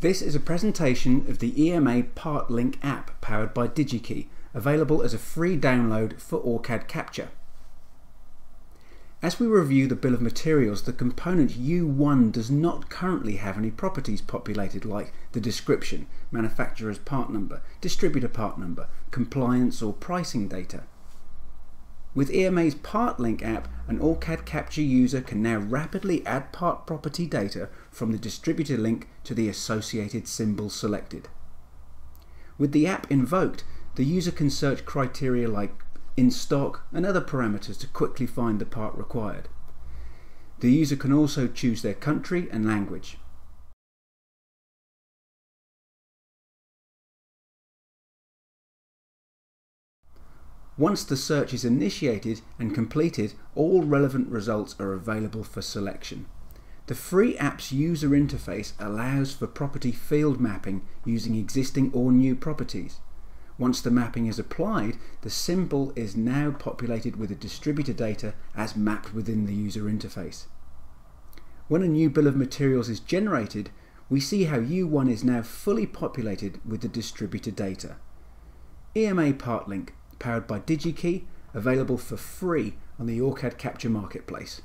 This is a presentation of the EMA PartLink app powered by DigiKey, available as a free download for ORCAD Capture. As we review the bill of materials, the component U1 does not currently have any properties populated like the description, manufacturer's part number, distributor part number, compliance or pricing data. With EMA's PartLink app, an ORCAD Capture user can now rapidly add part property data from the distributor link to the associated symbol selected. With the app invoked, the user can search criteria like in stock and other parameters to quickly find the part required. The user can also choose their country and language. Once the search is initiated and completed, all relevant results are available for selection. The free app's user interface allows for property field mapping using existing or new properties. Once the mapping is applied, the symbol is now populated with the distributor data as mapped within the user interface. When a new bill of materials is generated, we see how U1 is now fully populated with the distributor data. EMA PartLink powered by DigiKey, available for free on the ORCAD Capture Marketplace.